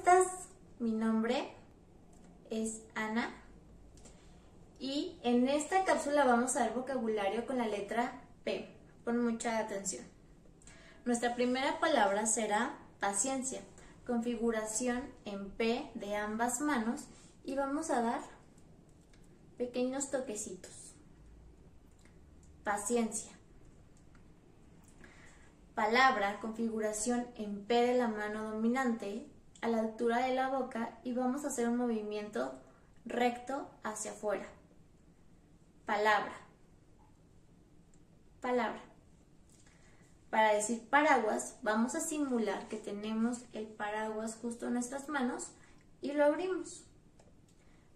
estás? Mi nombre es Ana y en esta cápsula vamos a ver vocabulario con la letra P. Pon mucha atención. Nuestra primera palabra será paciencia, configuración en P de ambas manos y vamos a dar pequeños toquecitos. Paciencia. Palabra, configuración en P de la mano dominante a la altura de la boca y vamos a hacer un movimiento recto hacia afuera. Palabra. Palabra. Para decir paraguas, vamos a simular que tenemos el paraguas justo en nuestras manos y lo abrimos.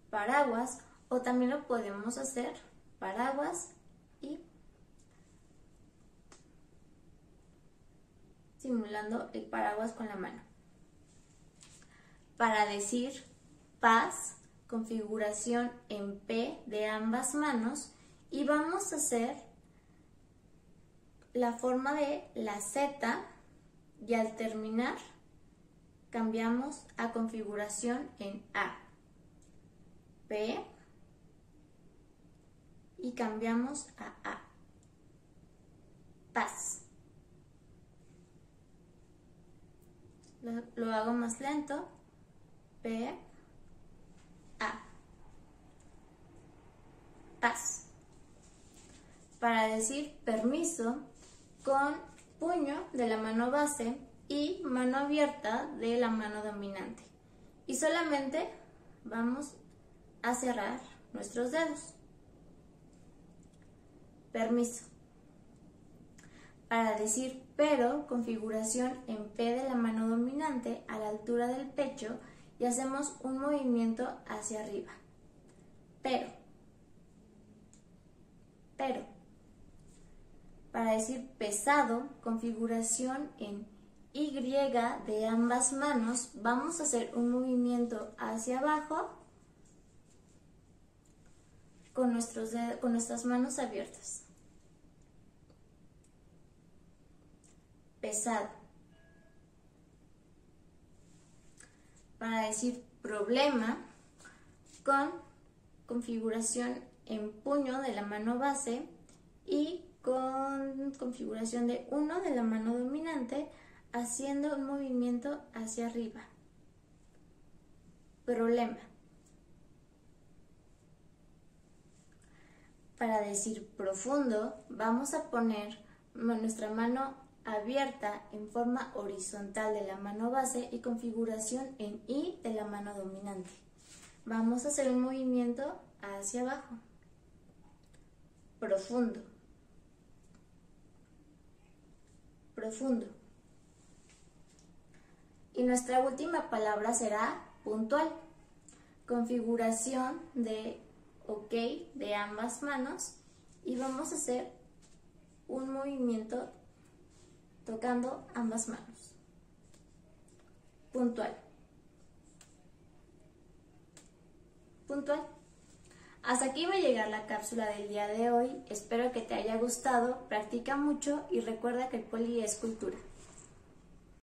Paraguas, o también lo podemos hacer paraguas y simulando el paraguas con la mano para decir paz, configuración en P de ambas manos y vamos a hacer la forma de la Z y al terminar cambiamos a configuración en A. P y cambiamos a A. Paz. Lo, lo hago más lento. P, A. Paz. Para decir permiso con puño de la mano base y mano abierta de la mano dominante. Y solamente vamos a cerrar nuestros dedos. Permiso. Para decir pero, configuración en P de la mano dominante a la altura del pecho y hacemos un movimiento hacia arriba. Pero, pero, para decir pesado, configuración en Y de ambas manos, vamos a hacer un movimiento hacia abajo con, nuestros con nuestras manos abiertas. Pesado. Para decir problema con configuración en puño de la mano base y con configuración de 1 de la mano dominante haciendo un movimiento hacia arriba. Problema. Para decir profundo vamos a poner nuestra mano abierta en forma horizontal de la mano base y configuración en I de la mano dominante. Vamos a hacer un movimiento hacia abajo, profundo, profundo. Y nuestra última palabra será puntual. Configuración de OK de ambas manos y vamos a hacer un movimiento tocando ambas manos. Puntual. Puntual. Hasta aquí va a llegar la cápsula del día de hoy. Espero que te haya gustado, practica mucho y recuerda que el poli es cultura.